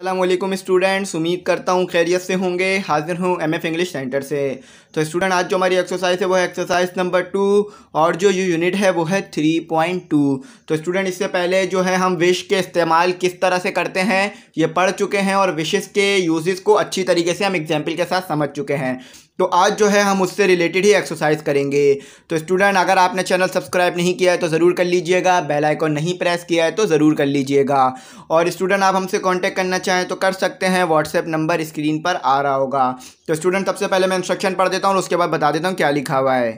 अल्लाम students उम्मीद करता हूँ खैरियत से होंगे। हाजिर हूँ एम एफ़ इंग्लिश सेंटर से। तो स्टूडेंट आज जो हमारी एक्सरसाइज है, वो है एक्सरसाइज नंबर टू और जो यू यूनिट है, वो है थ्री पॉइंट टू तो स्टूडेंट इससे पहले जो है, हम विश के इस्तेमाल किस तरह से करते हैं, ये पढ़ चुके हैं और विशेज़ के यूज़ को अच्छी तरीके से हम एग्ज़ाम्पल के साथ समझ चुके हैं। तो आज जो है हम उससे रिलेटेड ही एक्सरसाइज करेंगे। तो स्टूडेंट अगर आपने चैनल सब्सक्राइब नहीं किया है तो ज़रूर कर लीजिएगा। बेल आइकॉन नहीं प्रेस किया है तो ज़रूर कर लीजिएगा। और स्टूडेंट आप हमसे कांटेक्ट करना चाहें तो कर सकते हैं। व्हाट्सएप नंबर स्क्रीन पर आ रहा होगा। तो स्टूडेंट सबसे पहले मैं इंस्ट्रक्शन पढ़ देता हूँ, और उसके बाद बता देता हूँ क्या लिखा हुआ है।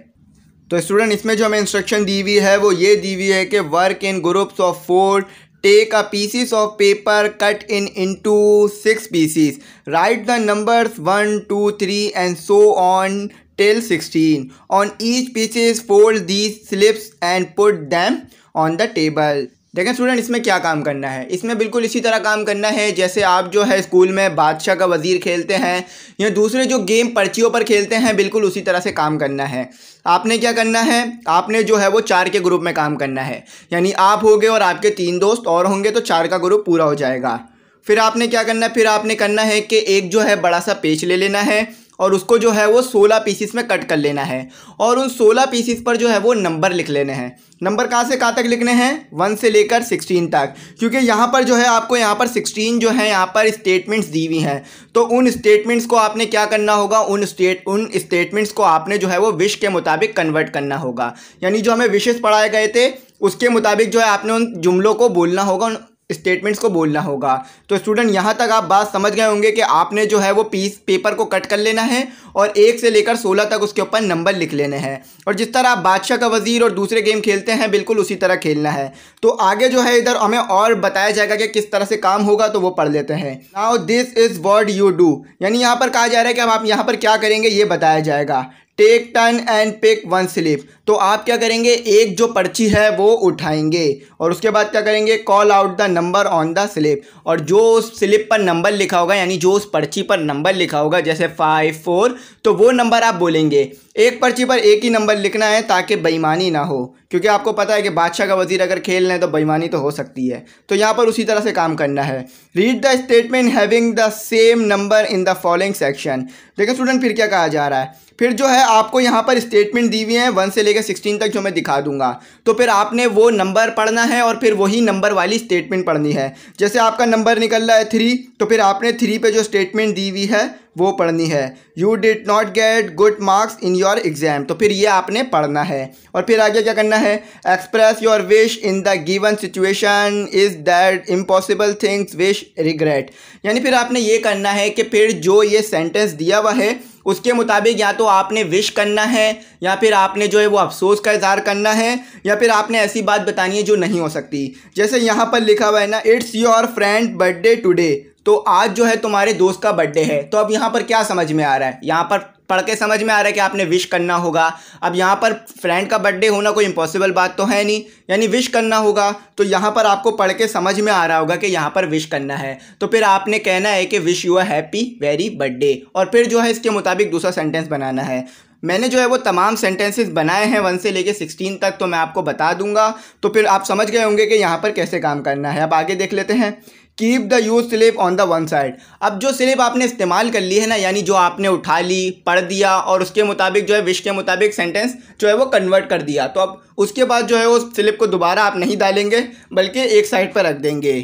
तो स्टूडेंट इसमें जो हमें इंस्ट्रक्शन दी हुई है, वो ये दी हुई है कि work in groups of four take a pieces of paper cut in into six pieces. Write the numbers 1 2 3 and so on till 16 on each pieces fold these slips and put them on the table देखें student इसमें क्या काम करना है? इसमें बिल्कुल इसी तरह काम करना है, जैसे आप जो है स्कूल में बादशाह का वज़ीर खेलते हैं, या दूसरे जो गेम पर्चियों पर खेलते हैं, बिल्कुल उसी तरह से काम करना है। आपने क्या करना है? आपने जो है वो चार के ग्रुप में काम करना है। यानी आप होंगे और आपके तीन दोस्त और होंगे तो चार का ग्रुप पूरा हो जाएगा। फिर आपने क्या करना है? फिर आपने करना है कि एक जो है बड़ा सा पेच ले लेना है और उसको जो है वो सोलह पीसीस में कट कर लेना है। और उन सोलह पीसीस पर जो है वो नंबर लिख लेने हैं। नंबर कहाँ से कहाँ तक लिखने हैं? वन से लेकर सिक्सटीन तक। क्योंकि यहाँ पर जो है आपको यहाँ पर सिक्सटीन जो है, यहाँ पर स्टेटमेंट्स दी हुई हैं। तो उन स्टेटमेंट्स को आपने क्या करना होगा? उन स्टेट उन स्टेटमेंट्स को आपने जो है वो विश के मुताबिक कन्वर्ट करना होगा। यानी जो हमें विशेष पढ़ाए गए थे, उसके मुताबिक जो है आपने उन जुमलों को बोलना होगा स्टेटमेंट्स को बोलना होगा। तो स्टूडेंट यहाँ तक आप बात समझ गए होंगे कि आपने जो है वो पीस पेपर को कट कर लेना है और एक से लेकर सोलह तक उसके ऊपर नंबर लिख लेने हैं। और जिस तरह आप बादशाह का वज़ीर और दूसरे गेम खेलते हैं, बिल्कुल उसी तरह खेलना है। तो आगे जो है इधर हमें और बताया जाएगा कि किस तरह से काम होगा तो वो पढ़ लेते हैं। Now this is what you do यानी यहाँ पर कहा जा रहा है कि अब आप यहाँ पर क्या करेंगे, ये बताया जाएगा। Take turn and pick one slip तो आप क्या करेंगे? एक जो पर्ची है, वो उठाएँगे। और उसके बाद क्या करेंगे? Call out the number on the slip और जो उस स्लिप पर नंबर लिखा होगा, यानी जो उस पर्ची पर नंबर लिखा होगा, जैसे फाइव फोर तो वो नंबर आप बोलेंगे। एक पर्ची पर एक ही नंबर लिखना है, ताकि बेईमानी ना हो। क्योंकि आपको पता है कि बादशाह का वज़ीर अगर खेल हैं तो बेईमानी तो हो सकती है। तो यहाँ पर उसी तरह से काम करना है। Read the statement having the same number in the following section देखिए स्टूडेंट फिर क्या कहा जा रहा है? फिर जो है, आपको यहाँ पर स्टेटमेंट दी हुई है वन से लेकर सिक्सटीन तक जो मैं दिखा दूँगा। तो फिर आपने वो नंबर पढ़ना है और फिर वही नंबर वाली स्टेटमेंट पढ़नी है। जैसे आपका नंबर निकल रहा है थ्री तो फिर आपने थ्री पे जो स्टेटमेंट दी हुई है वो पढ़नी है। You did not get good marks in your exam तो फिर ये आपने पढ़ना है। और फिर आगे क्या करना है? Express your wish in the given situation is that impossible things wish regret यानी फिर आपने ये करना है कि फिर जो ये सेंटेंस दिया हुआ है, उसके मुताबिक या तो आपने विश करना है, या फिर आपने जो है वो अफसोस का इजहार करना है, या फिर आपने ऐसी बात बतानी है जो नहीं हो सकती। जैसे यहाँ पर लिखा हुआ है ना it's your friend birthday today तो आज जो है तुम्हारे दोस्त का बर्थडे है। तो अब यहाँ पर क्या समझ में आ रहा है? यहाँ पर पढ़ के समझ में आ रहा है कि आपने विश करना होगा। अब यहाँ पर फ्रेंड का बर्थडे होना कोई इम्पॉसिबल बात तो है नहीं। यानी विश करना होगा। तो यहाँ पर आपको पढ़ के समझ में आ रहा होगा कि यहाँ पर विश करना है। तो फिर आपने कहना है कि wish you happy very birthday और फिर जो है इसके मुताबिक दूसरा सेंटेंस बनाना है। मैंने जो है वो तमाम सेंटेंसेस बनाए हैं वन से लेके सिक्सटीन तक तो मैं आपको बता दूँगा। तो फिर आप समझ गए होंगे कि यहाँ पर कैसे काम करना है। अब आगे देख लेते हैं। Keep the use slip on the one side अब जो स्लिप आपने इस्तेमाल कर ली है ना, यानी जो आपने उठा ली, पढ़ दिया, और उसके मुताबिक जो है विश के मुताबिक सेंटेंस जो है वो कन्वर्ट कर दिया। तो अब उसके बाद जो है, वो स्लिप को दोबारा आप नहीं डालेंगे, बल्कि एक साइड पर रख देंगे।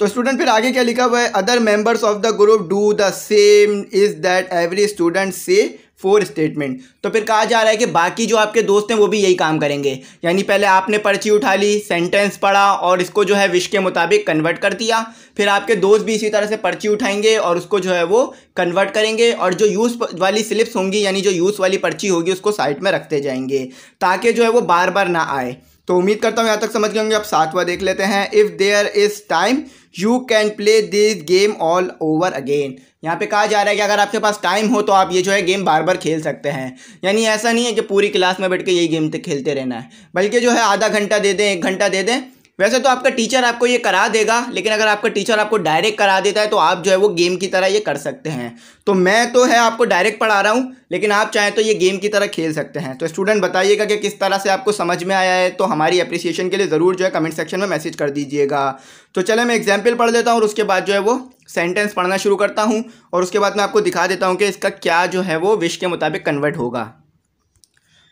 तो स्टूडेंट फिर आगे क्या लिखा हुआ है? Other members of the group do the same is that every student से फोर स्टेटमेंट तो फिर कहा जा रहा है कि बाकी जो आपके दोस्त हैं, वो भी यही काम करेंगे। यानी पहले आपने पर्ची उठा ली सेंटेंस पढ़ा और इसको जो है विश के मुताबिक कन्वर्ट कर दिया। फिर आपके दोस्त भी इसी तरह से पर्ची उठाएँगे और उसको जो है वो कन्वर्ट करेंगे और जो यूज़ वाली स्लिप्स होंगी, यानी जो यूज़ वाली पर्ची होगी, उसको साइड में रखते जाएँगे, ताकि जो है वो बार बार ना आए। तो उम्मीद करता हूँ, यहाँ तक समझ गए होंगे। अब सातवा देख लेते हैं। If there is time you can play this game all over again यहाँ पे कहा जा रहा है कि अगर आपके पास टाइम हो तो आप ये जो है गेम बार बार खेल सकते हैं। यानी ऐसा नहीं है कि पूरी क्लास में बैठ के यही गेम खेलते रहना है। बल्कि जो है आधा घंटा दे दें, एक घंटा दे दें वैसे तो आपका टीचर आपको ये करा देगा, लेकिन अगर आपका टीचर आपको डायरेक्ट करा देता है तो आप जो है वो गेम की तरह ये कर सकते हैं। तो मैं तो है आपको डायरेक्ट पढ़ा रहा हूँ, लेकिन आप चाहें तो ये गेम की तरह खेल सकते हैं। तो स्टूडेंट बताइएगा कि किस तरह से आपको समझ में आया है तो हमारी अप्रिसिएशन के लिए ज़रूर जो है कमेंट सेक्शन में मैसेज कर दीजिएगा। तो चले मैं एग्ज़ाम्पल पढ़ देता हूँ, और उसके बाद जो है वो सेंटेंस पढ़ना शुरू करता हूँ, और उसके बाद मैं आपको दिखा देता हूँ कि इसका क्या जो है वो विश के मुताबिक कन्वर्ट होगा।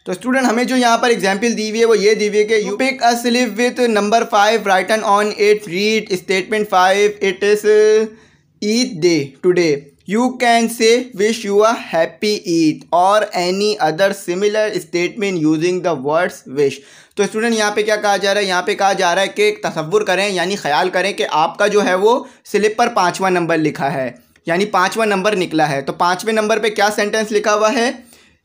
तो स्टूडेंट हमें जो यहाँ पर एग्ज़ाम्पल दी हुई है, वो ये दी हुई है कि you pick a slip with number five written on it read statement five it is Eid day today you can say wish you a happy Eid और any other similar statement using the words wish तो student यहाँ पे क्या कहा जा रहा है? यहाँ पे कहा जा रहा है कि तस्वुर करें, यानी ख्याल करें कि आपका जो है वो स्लिप पर पाँचवा नंबर लिखा है। यानी पाँचवा नंबर निकला है। तो पाँचवें नंबर पे क्या सेंटेंस लिखा हुआ है?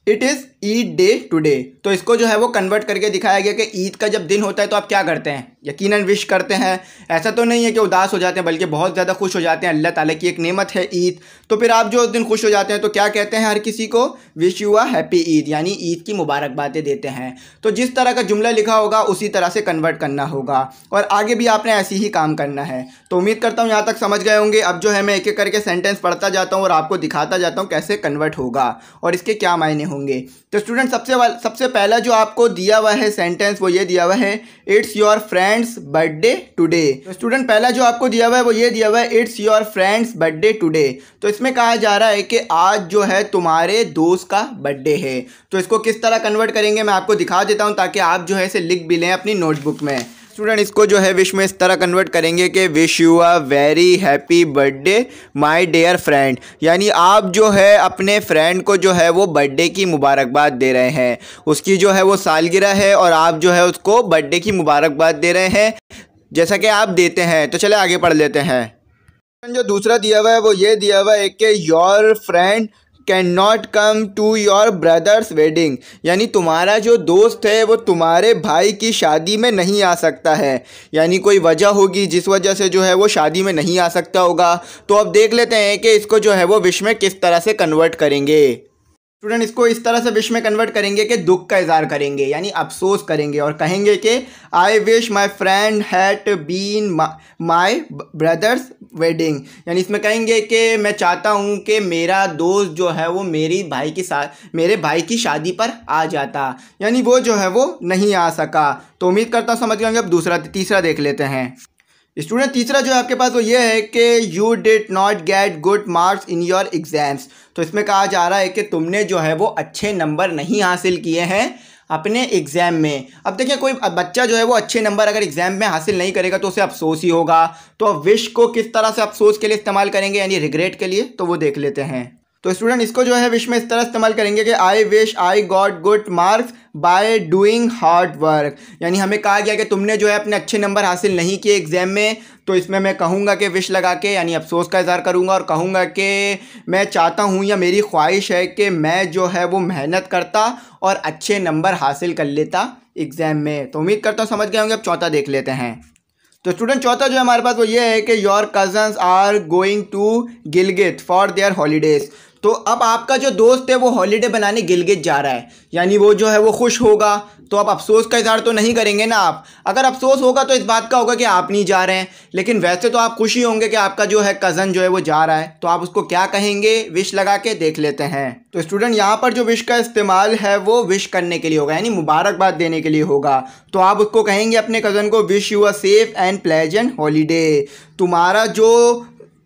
It is Eid day today तो इसको जो है वो कन्वर्ट करके दिखाया गया कि ईद का जब दिन होता है तो आप क्या करते हैं? यकीनन विश करते हैं। ऐसा तो नहीं है कि उदास हो जाते हैं, बल्कि बहुत ज़्यादा खुश हो जाते हैं। अल्लाह ताला की एक नेमत है ईद। तो फिर आप जो उस दिन खुश हो जाते हैं तो क्या कहते हैं हर किसी को? Wish you a happy Eid, यानी ईद की मुबारकबादें देते हैं। तो जिस तरह का जुमला लिखा होगा, उसी तरह से कन्वर्ट करना होगा। और आगे भी आपने ऐसे ही काम करना है। तो उम्मीद करता हूँ यहाँ तक समझ गए होंगे। अब जो है मैं एक एक करके सेंटेंस पढ़ता जाता हूँ और आपको दिखाता जाता हूँ कैसे कन्वर्ट होगा और इसके क्या मायने होंगे। तो स्टूडेंट सबसे सबसे पहला जो आपको दिया हुआ है सेंटेंस वो ये दिया हुआ है it's your friend's birthday today तो स्टूडेंट पहला जो आपको दिया हुआ है, वो ये दिया हुआ है it's your friend's birthday today तो इसमें कहा जा रहा है कि आज जो है तुम्हारे दोस्त का बर्थडे है। तो इसको किस तरह कन्वर्ट करेंगे, मैं आपको दिखा देता हूँ ताकि आप जो है इसे लिख भी लें अपनी नोटबुक में। स्टूडेंट इसको जो है विश में इस तरह कन्वर्ट करेंगे कि wish you a very happy birthday my dear friend यानी आप जो है अपने फ्रेंड को जो है वो बर्थडे की मुबारकबाद दे रहे हैं। उसकी जो है वो सालगिरह है और आप जो है उसको बर्थडे की मुबारकबाद दे रहे हैं। जैसा कि आप देते हैं तो चले आगे पढ़ लेते हैं। जो दूसरा दिया हुआ है, वो ये दिया हुआ है कि your friend can not come to your brother's wedding यानी तुम्हारा जो दोस्त है, वो तुम्हारे भाई की शादी में नहीं आ सकता है। यानी कोई वजह होगी जिस वजह से जो है वो शादी में नहीं आ सकता होगा। तो अब देख लेते हैं कि इसको जो है वो विश में किस तरह से कन्वर्ट करेंगे। स्टूडेंट इसको इस तरह से विश में कन्वर्ट करेंगे कि दुख का इजहार करेंगे, यानी अफसोस करेंगे और कहेंगे कि I wish my friend had been my brother's wedding यानी इसमें कहेंगे कि, मैं चाहता हूँ कि मेरा दोस्त जो है वो मेरी भाई की साथ मेरे भाई की शादी पर आ जाता। यानी वो जो है वो नहीं आ सका। तो उम्मीद करता हूँ समझ गए अब दूसरा, तीसरा देख लेते हैं। स्टूडेंट, तीसरा जो है आपके पास वो ये है कि you did not get good marks in your exams तो इसमें कहा जा रहा है कि तुमने जो है वो अच्छे नंबर नहीं हासिल किए हैं अपने एग्ज़ाम में. अब देखिए, कोई बच्चा जो है वो अच्छे नंबर अगर एग्ज़ाम में हासिल नहीं करेगा तो उसे अफसोस ही होगा. तो विश को किस तरह से अफसोस के लिए इस्तेमाल करेंगे, यानी रिग्रेट के लिए तो वो देख लेते हैं. तो स्टूडेंट इसको जो है विश में इस तरह इस्तेमाल करेंगे कि I wish I got good marks by doing hard work यानी हमें कहा गया कि तुमने जो है अपने अच्छे नंबर हासिल नहीं किए एग्ज़ाम में तो इसमें मैं कहूँगा कि विश लगा के, यानी अफसोस का इजहार करूँगा और कहूँगा कि मैं चाहता हूँ या मेरी ख्वाहिश है कि मैं जो है वो मेहनत करता और अच्छे नंबर हासिल कर लेता एग्ज़ाम में। तो उम्मीद करता हूँ समझ गए होंगे, अब चौथा देख लेते हैं। तो स्टूडेंट चौथा जो है हमारे पास वो ये है कि your cousins are going to Gilgit for their holidays तो अब आपका जो दोस्त है वो हॉलीडे बनाने गिलगित जा रहा है। यानी वो जो है वो खुश होगा। तो आप अफसोस का इजहार तो नहीं करेंगे ना आप। अगर अफसोस होगा तो इस बात का होगा कि आप नहीं जा रहे हैं। लेकिन वैसे तो आप खुशी होंगे कि आपका जो है कज़न जो है वो जा रहा है। तो आप उसको क्या कहेंगे? विश लगा के देख लेते हैं। तो स्टूडेंट यहाँ पर जो विश का इस्तेमाल है वो विश करने के लिए होगा। यानी मुबारकबाद देने के लिए होगा। तो आप उसको कहेंगे अपने कज़न को wish you a safe and pleasant holiday तुम्हारा जो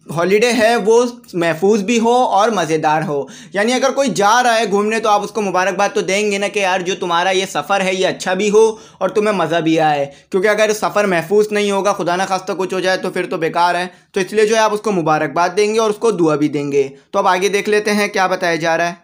हॉलीडे है, वो महफूज भी हो और मज़ेदार हो। यानी अगर कोई जा रहा है घूमने तो आप उसको मुबारकबाद तो देंगे ना कि यार, जो तुम्हारा ये सफ़र है, ये अच्छा भी हो और तुम्हें मज़ा भी आए। क्योंकि अगर सफ़र महफूज नहीं होगा, खुदा ना खास्ता कुछ हो जाए तो फिर तो बेकार है। तो इसलिए जो है, आप उसको मुबारकबाद देंगे और उसको दुआ भी देंगे। तो अब आगे देख लेते हैं, क्या बताया जा रहा है।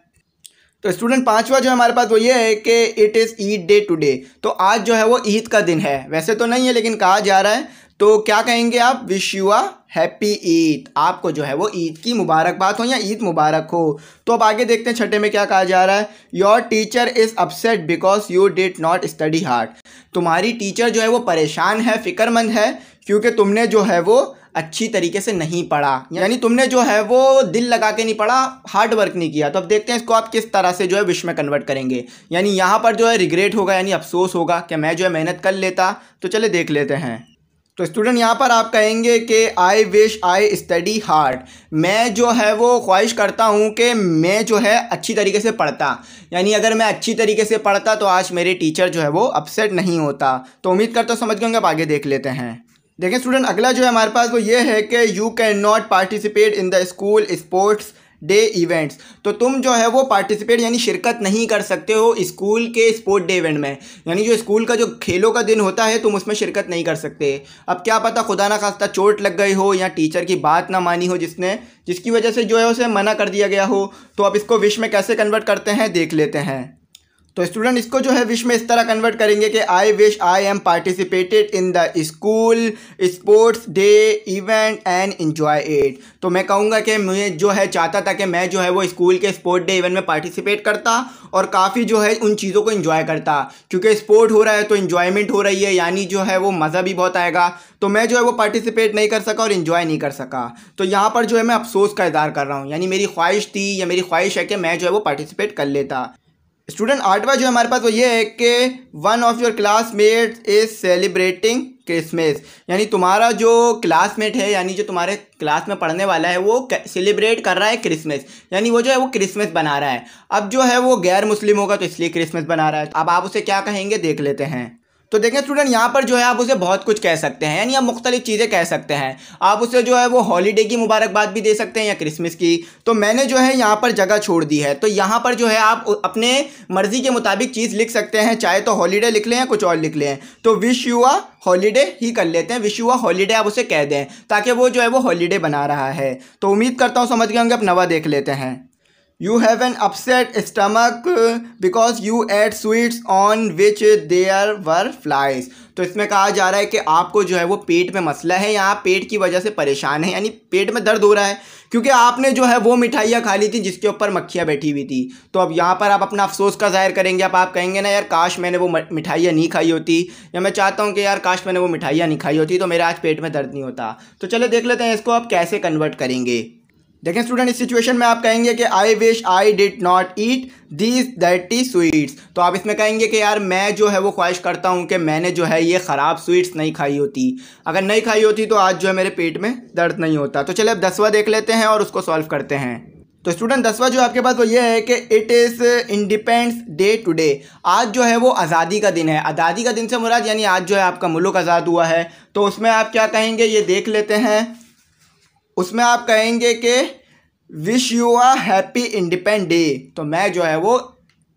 तो स्टूडेंट, पांचवा जो है हमारे पास, वो ये है कि it is Eid day today तो आज जो है, वो ईद का दिन है। वैसे तो नहीं है, लेकिन कहा जा रहा है। तो क्या कहेंगे आप? Wish you a happy Eid. आपको जो है वो ईद की मुबारकबाद हो या ईद मुबारक हो। तो अब आगे देखते हैं छठे में क्या कहा जा रहा है। Your teacher is upset because you did not study hard तुम्हारी टीचर जो है वो परेशान है, फ़िक्रमंद है, क्योंकि तुमने जो है वो अच्छी तरीके से नहीं पढ़ा। यानी तुमने जो है वो दिल लगा के नहीं पढ़ा हार्ड वर्क नहीं किया। तो अब देखते हैं इसको आप किस तरह से जो है विश में कन्वर्ट करेंगे। यानी यहाँ पर जो है रिग्रेट होगा, यानी अफसोस होगा कि मैं जो है मेहनत कर लेता। तो चले देख लेते हैं। तो स्टूडेंट यहाँ पर आप कहेंगे कि I wish I study hard मैं जो है वो ख्वाहिश करता हूँ कि मैं जो है अच्छी तरीके से पढ़ता. यानी अगर मैं अच्छी तरीके से पढ़ता तो आज मेरे टीचर जो है वो अपसेट नहीं होता. तो उम्मीद करता समझ गए आप आगे देख लेते हैं. देखें स्टूडेंट अगला जो है हमारे पास वो ये है कि you can not participate in the school sports day events. तो तुम जो है वो पार्टिसिपेट यानी शिरकत नहीं कर सकते हो स्कूल के स्पोर्ट डे इवेंट में। यानी जो स्कूल का जो खेलों का दिन होता है, तुम उसमें शिरकत नहीं कर सकते। अब क्या पता खुदा ना खास्ता चोट लग गई हो या टीचर की बात ना मानी हो जिसने, जिसकी वजह से जो है उसे मना कर दिया गया हो। तो अब इसको विश में कैसे कन्वर्ट करते हैं, देख लेते हैं। तो स्टूडेंट इसको जो है विश में इस तरह कन्वर्ट करेंगे कि I wish I am participated in the school sports day event and enjoy it तो मैं कहूँगा कि मुझे जो है चाहता था कि मैं जो है वो स्कूल के स्पोर्ट डे इवेंट में पार्टिसिपेट करता और काफ़ी जो है उन चीज़ों को इन्जॉय करता। क्योंकि स्पोर्ट हो रहा है तो इन्जॉयमेंट हो रही है, यानी जो है वो मज़ा भी बहुत आएगा। तो मैं जो है वो पार्टिसिपेट नहीं कर सका और इन्जॉय नहीं कर सका। तो यहाँ पर जो है मैं अफसोस का इजहार कर रहा हूँ। यानी मेरी ख्वाहिश थी या मेरी ख्वाहिश है कि मैं जो है वो पार्टिसिपेट कर लेता। स्टूडेंट, आठवा जो हमारे पास वो ये है कि one of your classmate is celebrating Christmas यानी तुम्हारा जो क्लासमेट है, यानी जो तुम्हारे क्लास में पढ़ने वाला है, वो सेलिब्रेट कर रहा है क्रिसमस यानी वो जो है वो क्रिसमस बना रहा है. अब जो है वो गैर मुस्लिम होगा तो इसलिए क्रिसमस बना रहा है. अब आप उसे क्या कहेंगे? देख लेते हैं. तो देखें स्टूडेंट यहाँ पर जो है आप उसे बहुत कुछ कह सकते हैं, यानी आप मुख्तलिफ़ चीज़ें कह सकते हैं। आप उसे जो है वो हॉलीडे की मुबारकबाद भी दे सकते हैं या क्रिसमस की। तो मैंने जो है यहाँ पर जगह छोड़ दी है। तो यहाँ पर जो है आप अपने मर्ज़ी के मुताबिक चीज़ लिख सकते हैं, चाहे तो हॉलीडे लिख लें या कुछ और लिख लें। तो विश यू आ हॉलीडे ही कर लेते हैं। विश यू आ हॉलीडे आप उसे कह दें, ताकि वो जो है वो हॉलीडे बना रहा है। तो उम्मीद करता हूँ समझ गए होंगे आप नवा देख लेते हैं। You have an upset stomach because you ate sweets on which there were flies. तो इसमें कहा जा रहा है कि आपको जो है वो पेट में मसला है, या पेट की वजह से परेशान है, यानी पेट में दर्द हो रहा है, क्योंकि आपने जो है वो मिठाइयाँ खा ली थी जिसके ऊपर मक्खियाँ बैठी हुई थी। तो अब यहाँ पर आप अपना अफसोस का ज़ाहिर करेंगे, अब आप कहेंगे ना, यार, काश मैंने वो मिठाइयाँ नहीं खाई होती। या मैं चाहता हूँ कि, यार, काश मैंने वो मिठाइयाँ नहीं खाई होती तो मेरे आज पेट में दर्द नहीं होता। तो चलो देख लेते हैं इसको आप कैसे कन्वर्ट करेंगे। देखें स्टूडेंट इस सिचुएशन में आप कहेंगे कि I wish I did not eat these दैटी sweets तो आप इसमें कहेंगे कि यार मैं जो है वो ख्वाहिश करता हूँ कि मैंने जो है ये ख़राब स्वीट्स नहीं खाई होती। अगर नहीं खाई होती तो आज जो है मेरे पेट में दर्द नहीं होता। तो चले अब दसवा देख लेते हैं और उसको सॉल्व करते हैं। तो स्टूडेंट दसवा जो आपके पास वो ये है कि it is independence day today आज जो है वो आज़ादी का दिन है। आज़ादी का दिन से मुराद यानी आज जो है आपका मुल्क आज़ाद हुआ है। तो उसमें आप क्या कहेंगे? ये देख लेते हैं। उसमें आप कहेंगे कि wish you a happy independence day तो मैं जो है वो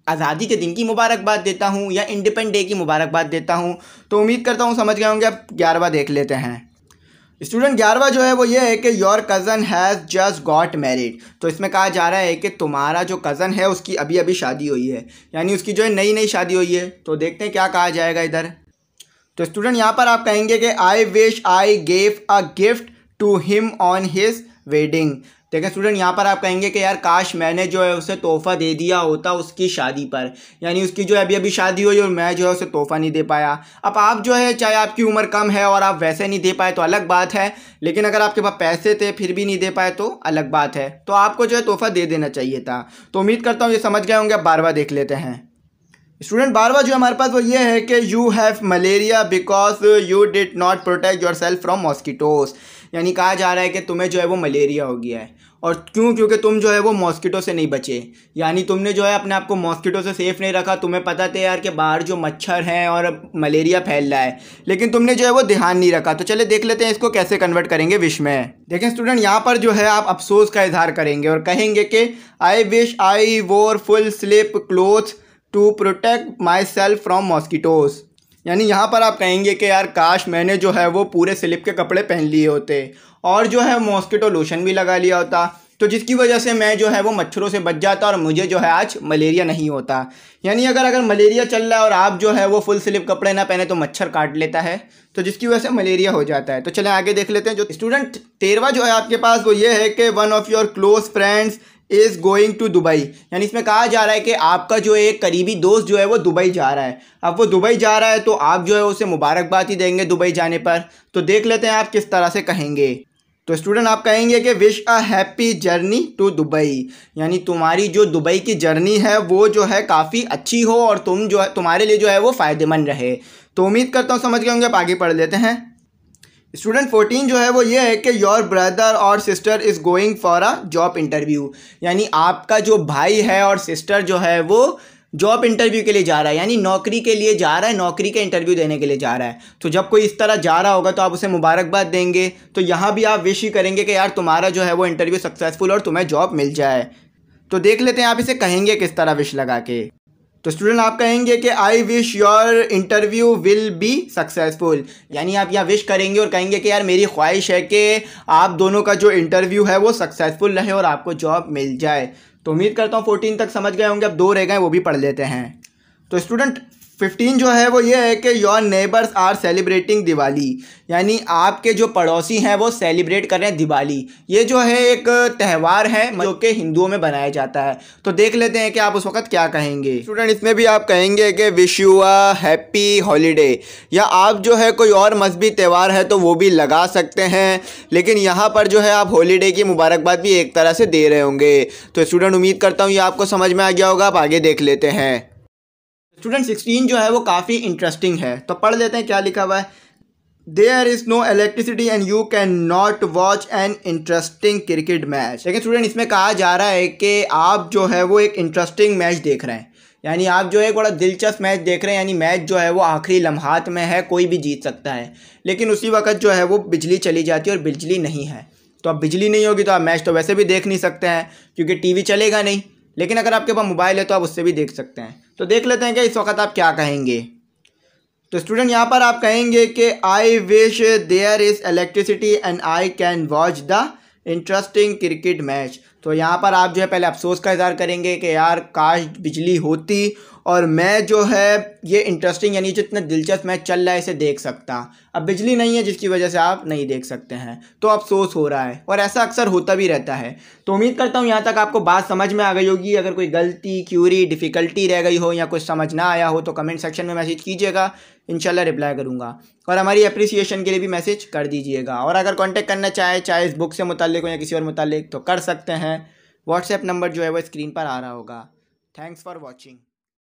आज़ादी के दिन की मुबारकबाद देता हूँ या इंडिपेंड डे की मुबारकबाद देता हूँ। तो उम्मीद करता हूँ समझ गए होंगे, अब ग्यारहवा देख लेते हैं। स्टूडेंट ग्यारहवा जो है वो ये है कि your cousin has just got married तो इसमें कहा जा रहा है कि तुम्हारा जो कज़न है, उसकी अभी अभी शादी हुई है। यानी उसकी जो है नई नई शादी हुई है। तो देखते हैं क्या कहा जाएगा इधर। तो स्टूडेंट यहाँ पर आप कहेंगे कि I wish I gave a gift to him on his wedding देखें स्टूडेंट यहाँ पर आप कहेंगे कि यार, काश मैंने जो है उसे तोहफ़ा दे दिया होता उसकी शादी पर। यानी उसकी जो है अभी अभी शादी हुई और मैं जो है उसे तोहफ़ा नहीं दे पाया। अब आप जो है, चाहे आपकी उम्र कम है और आप वैसे नहीं दे पाए तो अलग बात है। लेकिन अगर आपके पास पैसे थे, फिर भी नहीं दे पाए तो अलग बात है। तो आपको जो है तोहफ़ा दे देना चाहिए था। तो उम्मीद करता हूँ ये समझ गए होंगे अब बार बार देख लेते हैं। स्टूडेंट बार बार जो हमारे पास वो ये है कि you have malaria because you did not protect yourself from mosquitoes यानी कहा जा रहा है कि तुम्हें जो है वो मलेरिया हो गया है। और क्यों? क्योंकि तुम जो है वो मॉस्किटो से नहीं बचे। यानी तुमने जो है अपने आप को मॉस्किटो से सेफ़ नहीं रखा। तुम्हें पता था यार कि बाहर जो मच्छर हैं और मलेरिया फैल रहा है। लेकिन तुमने जो है वो ध्यान नहीं रखा। तो चले देख लेते हैं इसको कैसे कन्वर्ट करेंगे विश में देखें स्टूडेंट यहाँ पर जो है आप अफसोस का इजहार करेंगे और कहेंगे कि I wish I wore full sleeve cloth to protect myself from mosquitoes यानी यहाँ पर आप कहेंगे कि यार, काश मैंने जो है वो पूरे स्लिप के कपड़े पहन लिए होते। और जो है मॉस्किटो लोशन भी लगा लिया होता। तो जिसकी वजह से मैं जो है वो मच्छरों से बच जाता और मुझे जो है आज मलेरिया नहीं होता। यानी अगर अगर मलेरिया चल रहा है और आप जो है वो फुल स्लिप कपड़े ना पहने तो मच्छर काट लेता है। तो जिसकी वजह से मलेरिया हो जाता है। तो चलें, आगे देख लेते हैं जो स्टूडेंट तेरवा जो है आपके पास वो ये है कि one of your close friends is going to Dubai यानी इसमें कहा जा रहा है कि आपका जो एक करीबी दोस्त जो है वो दुबई जा रहा है। अब वो दुबई जा रहा है तो आप जो है उसे मुबारकबाद ही देंगे दुबई जाने पर। तो देख लेते हैं आप किस तरह से कहेंगे। तो स्टूडेंट आप कहेंगे कि wish a happy journey to Dubai यानी तुम्हारी जो दुबई की जर्नी है वो जो है काफ़ी अच्छी हो और तुम जो है, तुम्हारे लिए जो है वो फ़ायदेमंद रहे। तो उम्मीद करता हूँ समझ गए होंगे आप आगे पढ़ लेते हैं। स्टूडेंट फोर्टीन जो है वो ये है कि योर ब्रदर और sister is going for a job interview यानी आपका जो भाई है और सिस्टर जो है वो जॉब इंटरव्यू के लिए जा रहा है. यानी नौकरी के लिए जा रहा है, नौकरी का इंटरव्यू देने के लिए जा रहा है. तो जब कोई इस तरह जा रहा होगा तो आप उसे मुबारकबाद देंगे. तो यहाँ भी आप विश ही करेंगे कि यार तुम्हारा जो है वो इंटरव्यू सक्सेसफुल और तुम्हें जॉब मिल जाए. तो देख लेते हैं आप इसे कहेंगे किस तरह विश लगा के. तो स्टूडेंट आप कहेंगे कि I wish your interview will be successful यानी आप यहाँ विश करेंगे और कहेंगे कि यार मेरी ख्वाहिश है कि आप दोनों का जो इंटरव्यू है वो सक्सेसफुल रहे और आपको जॉब मिल जाए। तो उम्मीद करता हूँ फोर्टीन तक समझ गए होंगे, अब दो रह गए वो भी पढ़ लेते हैं। तो स्टूडेंट फिफ्टीन जो है वो ये है कि your neighbours are celebrating Diwali. यानी आपके जो पड़ोसी हैं वो सेलिब्रेट कर रहे हैं दिवाली। ये जो है एक त्यौहार है जो कि हिंदुओं में बनाया जाता है। तो देख लेते हैं कि आप उस वक्त क्या कहेंगे। स्टूडेंट इसमें भी आप कहेंगे कि wish you a happy holiday या आप जो है कोई और मजहबी त्यौहार है तो वो भी लगा सकते हैं। लेकिन यहाँ पर जो है आप हॉलीडे की मुबारकबाद भी एक तरह से दे रहे होंगे। तो स्टूडेंट उम्मीद करता हूँ ये आपको समझ में आ गया होगा। आप आगे देख लेते हैं। स्टूडेंट सिक्सटीन जो है वो काफ़ी इंटरेस्टिंग है। तो पढ़ लेते हैं क्या लिखा हुआ है। There is no electricity and you can not watch an interesting cricket match लेकिन स्टूडेंट इसमें कहा जा रहा है कि आप जो है वो एक इंटरेस्टिंग मैच देख रहे हैं। यानी आप जो है एक बड़ा दिलचस्प मैच देख रहे हैं, यानी मैच जो है वो आखिरी लम्हात में है, कोई भी जीत सकता है। लेकिन उसी वक्त जो है वो बिजली चली जाती है और बिजली नहीं है। तो अब बिजली नहीं होगी तो आप मैच तो वैसे भी देख नहीं सकते हैं, क्योंकि टीवी चलेगा नहीं। लेकिन अगर आपके पास मोबाइल है तो आप उससे भी देख सकते हैं। तो देख लेते हैं कि इस वक्त आप क्या कहेंगे। तो स्टूडेंट, यहाँ पर आप कहेंगे कि I wish there is electricity and I can watch the interesting cricket match तो यहाँ पर आप जो है पहले अफसोस का इजहार करेंगे कि यार काश बिजली होती और मैं जो है ये इंटरेस्टिंग यानी जो इतना दिलचस्प मैच चल रहा है इसे देख सकता। अब बिजली नहीं है जिसकी वजह से आप नहीं देख सकते हैं। तो अफसोस हो रहा है और ऐसा अक्सर होता भी रहता है। तो उम्मीद करता हूँ यहाँ तक आपको बात समझ में आ गई होगी। अगर कोई गलती क्यूरी डिफ़िकल्टी रह गई हो या कुछ समझ ना आया हो तो कमेंट सेक्शन में मैसेज कीजिएगा। इंशाल्लाह रिप्लाई करूँगा। और हमारी अप्रिसिएशन के लिए भी मैसेज कर दीजिएगा। और अगर कॉन्टैक्ट करना चाहे चाहे इस बुक से मुतल हो या किसी और मुतल तो कर सकते हैं। व्हाट्सएप नंबर जो है वो स्क्रीन पर आ रहा होगा। Thanks for watching